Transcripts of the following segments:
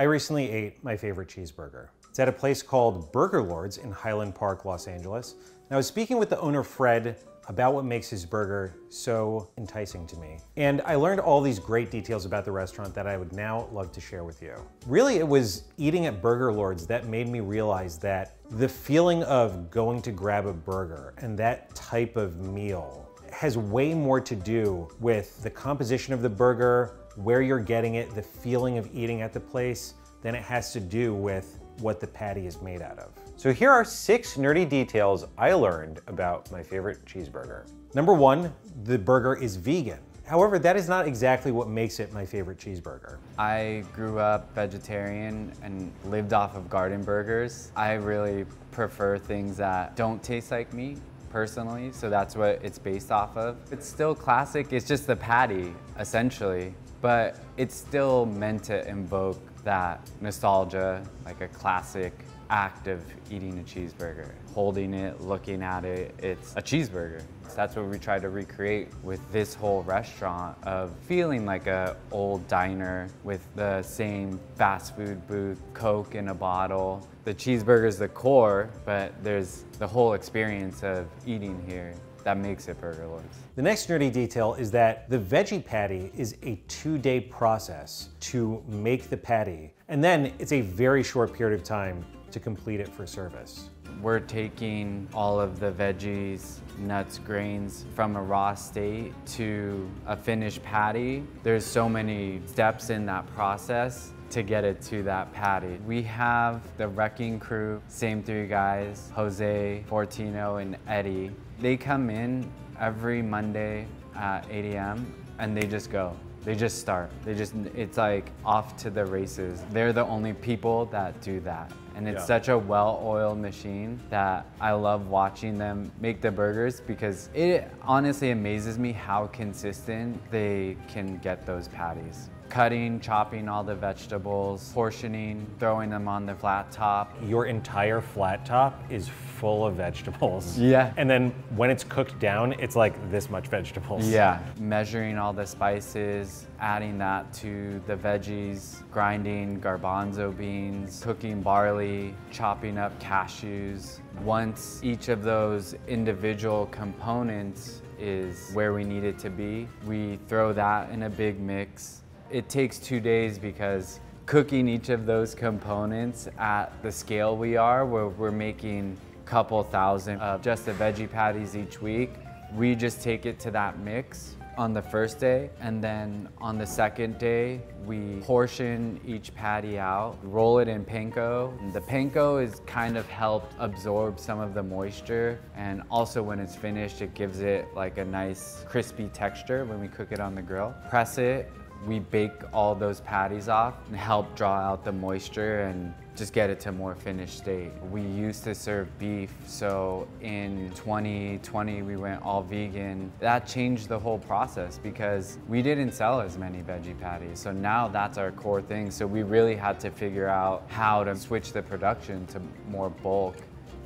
I recently ate my favorite cheeseburger. It's at a place called Burger Lords in Highland Park, Los Angeles. And I was speaking with the owner, Fred, about what makes his burger so enticing to me. And I learned all these great details about the restaurant that I would now love to share with you. Really, it was eating at Burger Lords that made me realize that the feeling of going to grab a burger and that type of meal has way more to do with the composition of the burger, where you're getting it, the feeling of eating at the place, than it has to do with what the patty is made out of. So here are six nerdy details I learned about my favorite cheeseburger. Number one, the burger is vegan. However, that is not exactly what makes it my favorite cheeseburger. I grew up vegetarian and lived off of garden burgers. I really prefer things that don't taste like meat personally, so that's what it's based off of. It's still classic, it's just the patty, essentially, but it's still meant to invoke that nostalgia, like a classic act of eating a cheeseburger. Holding it, looking at it, it's a cheeseburger. That's what we try to recreate with this whole restaurant of feeling like a old diner with the same fast food booth, Coke in a bottle. The cheeseburger is the core, but there's the whole experience of eating here that makes it Burger Lords. The next nerdy detail is that the veggie patty is a two-day process to make the patty, and then it's a very short period of time to complete it for service. We're taking all of the veggies, nuts, grains from a raw state to a finished patty. There's so many steps in that process to get it to that patty. We have the wrecking crew, same three guys, Jose, Fortino, and Eddie. They come in every Monday at 8 a.m. and they just go. They just start. They just, it's like off to the races. They're the only people that do that. And it's yeah. such a well-oiled machine that I love watching them make the burgers because it honestly amazes me how consistent they can get those patties cutting, chopping all the vegetables, portioning, throwing them on the flat top. Your entire flat top is full of vegetables. Yeah. And then when it's cooked down, it's like this much vegetables. Yeah. Measuring all the spices, adding that to the veggies, grinding garbanzo beans, cooking barley, chopping up cashews. Once each of those individual components is where we need it to be, we throw that in a big mix, it takes two days because cooking each of those components at the scale we are, where we're making a couple thousand of just the veggie patties each week, we just take it to that mix on the first day. And then on the second day we portion each patty out roll it in panko. The panko is kind of helped absorb some of the moisture. And also when it's finished it gives it like a nice crispy texture when we cook it on the grill. Press it we bake all those patties off and help draw out the moisture and just get it to a more finished state. We used to serve beef, so in 2020 we went all vegan. That changed the whole process because we didn't sell as many veggie patties. So now that's our core thing. So we really had to figure out how to switch the production to more bulk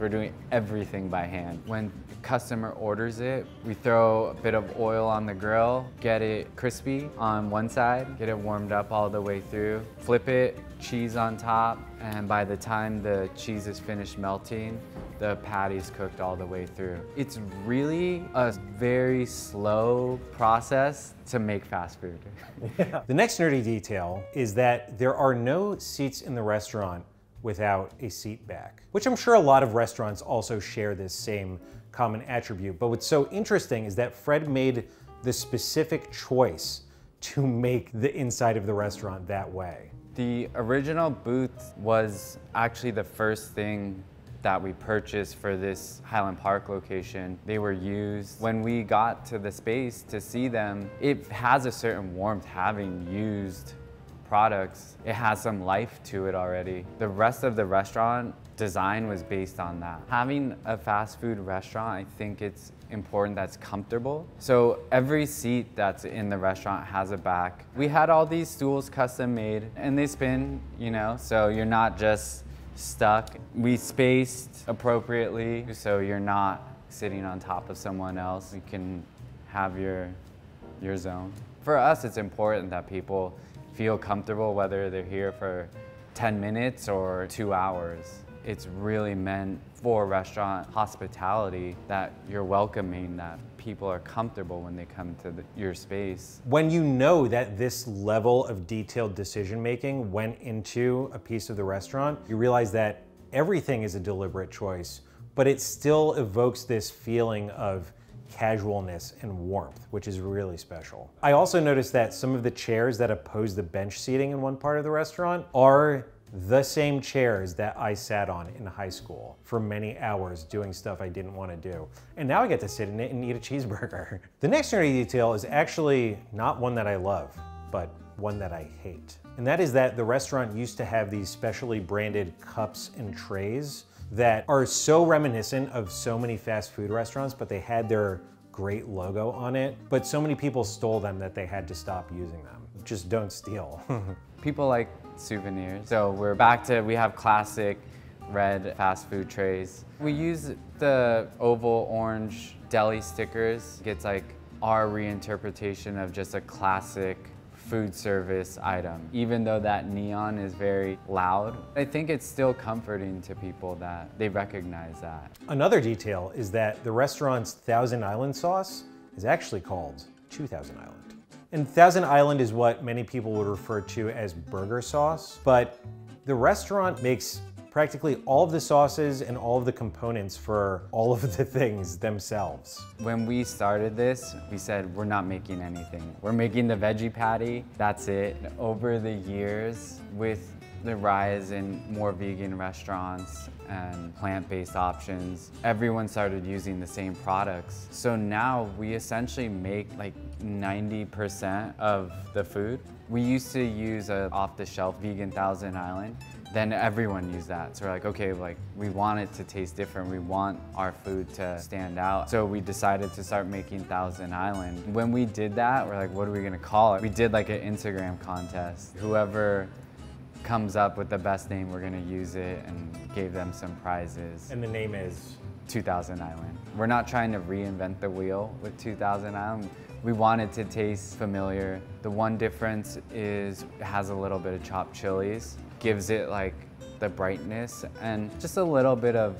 we're doing everything by hand. When the customer orders it, we throw a bit of oil on the grill, get it crispy on one side, get it warmed up all the way through, flip it, cheese on top, and by the time the cheese is finished melting, the patty's cooked all the way through. It's really a very slow process to make fast food. Yeah. The next nerdy detail is that there are no seats in the restaurant without a seat back, which I'm sure a lot of restaurants also share this same common attribute. But what's so interesting is that Fred made the specific choice to make the inside of the restaurant that way. The original booth was actually the first thing that we purchased for this Highland Park location. They were used. When we got to the space to see them, it has a certain warmth having used products, it has some life to it already. The rest of the restaurant design was based on that. Having a fast food restaurant, I think it's important that's comfortable. So every seat that's in the restaurant has a back. We had all these stools custom made and they spin, you know, so you're not just stuck. We spaced appropriately so you're not sitting on top of someone else. You can have your, your zone. For us, it's important that people feel comfortable whether they're here for 10 minutes or two hours. It's really meant for restaurant hospitality that you're welcoming, that people are comfortable when they come to the, your space. When you know that this level of detailed decision making went into a piece of the restaurant, you realize that everything is a deliberate choice, but it still evokes this feeling of casualness and warmth, which is really special. I also noticed that some of the chairs that oppose the bench seating in one part of the restaurant are the same chairs that I sat on in high school for many hours doing stuff I didn't want to do. And now I get to sit in it and eat a cheeseburger. The next nerdy detail is actually not one that I love, but one that I hate. And that is that the restaurant used to have these specially branded cups and trays that are so reminiscent of so many fast food restaurants, but they had their great logo on it. But so many people stole them that they had to stop using them. Just don't steal. people like souvenirs. So we're back to, we have classic red fast food trays. We use the oval orange deli stickers. It's like our reinterpretation of just a classic food service item. Even though that neon is very loud, I think it's still comforting to people that they recognize that. Another detail is that the restaurant's Thousand Island sauce is actually called 2000 Island. And Thousand Island is what many people would refer to as burger sauce, but the restaurant makes practically all of the sauces and all of the components for all of the things themselves. When we started this, we said we're not making anything. We're making the veggie patty, that's it. Over the years, with the rise in more vegan restaurants and plant-based options, everyone started using the same products. So now we essentially make like 90% of the food. We used to use a off-the-shelf vegan Thousand Island then everyone used that. So we're like, okay, like we want it to taste different. We want our food to stand out. So we decided to start making Thousand Island. When we did that, we're like, what are we gonna call it? We did like an Instagram contest. Whoever comes up with the best name, we're gonna use it and gave them some prizes. And the name is? 2000 Island. We're not trying to reinvent the wheel with 2000 Island. We want it to taste familiar. The one difference is it has a little bit of chopped chilies gives it like the brightness and just a little bit of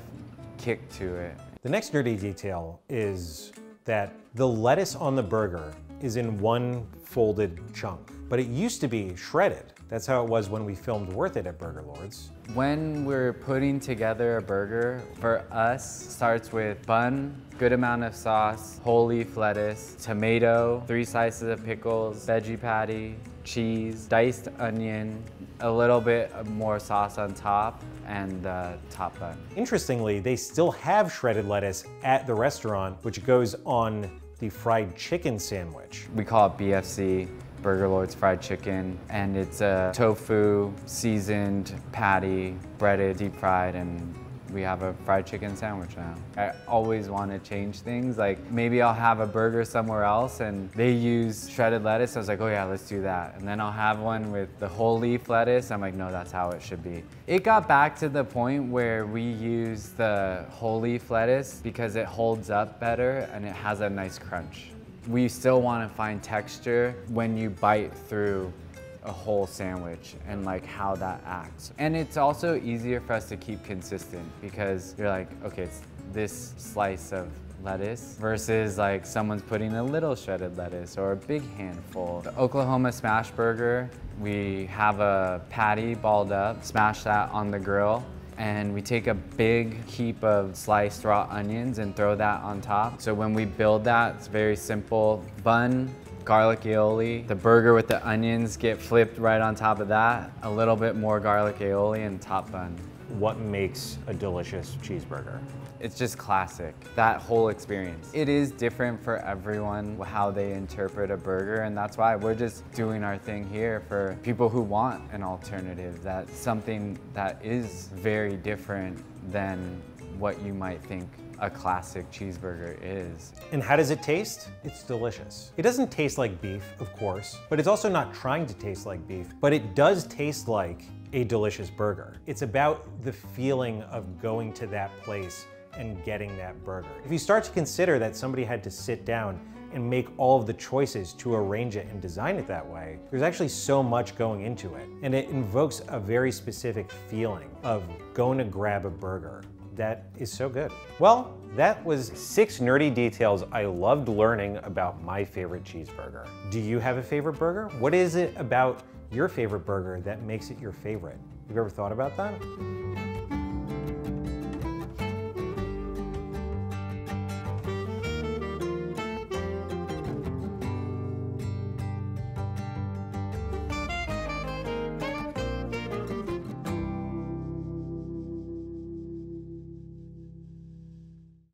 kick to it. The next nerdy detail is that the lettuce on the burger is in one folded chunk, but it used to be shredded. That's how it was when we filmed Worth It at Burger Lords. When we're putting together a burger, for us, starts with bun, good amount of sauce, whole leaf lettuce, tomato, three slices of pickles, veggie patty, cheese, diced onion, a little bit more sauce on top, and the top bun. Interestingly, they still have shredded lettuce at the restaurant, which goes on the fried chicken sandwich. We call it BFC, Burger Lords Fried Chicken, and it's a tofu seasoned patty, breaded, deep fried, and we have a fried chicken sandwich now. I always want to change things. Like maybe I'll have a burger somewhere else and they use shredded lettuce. I was like, oh yeah, let's do that. And then I'll have one with the whole leaf lettuce. I'm like, no, that's how it should be. It got back to the point where we use the whole leaf lettuce because it holds up better and it has a nice crunch. We still want to find texture when you bite through a whole sandwich and like how that acts. And it's also easier for us to keep consistent because you're like, okay, it's this slice of lettuce versus like someone's putting a little shredded lettuce or a big handful. The Oklahoma Smash Burger, we have a patty balled up, smash that on the grill, and we take a big heap of sliced raw onions and throw that on top. So when we build that, it's very simple. Bun, garlic aioli. The burger with the onions get flipped right on top of that. A little bit more garlic aioli and top bun. What makes a delicious cheeseburger? It's just classic, that whole experience. It is different for everyone how they interpret a burger and that's why we're just doing our thing here for people who want an alternative, that something that is very different than what you might think a classic cheeseburger is. And how does it taste? It's delicious. It doesn't taste like beef, of course, but it's also not trying to taste like beef, but it does taste like a delicious burger. It's about the feeling of going to that place and getting that burger. If you start to consider that somebody had to sit down and make all of the choices to arrange it and design it that way. There's actually so much going into it, and it invokes a very specific feeling of going to grab a burger that is so good. Well, that was six nerdy details I loved learning about my favorite cheeseburger. Do you have a favorite burger? What is it about your favorite burger that makes it your favorite? Have you ever thought about that?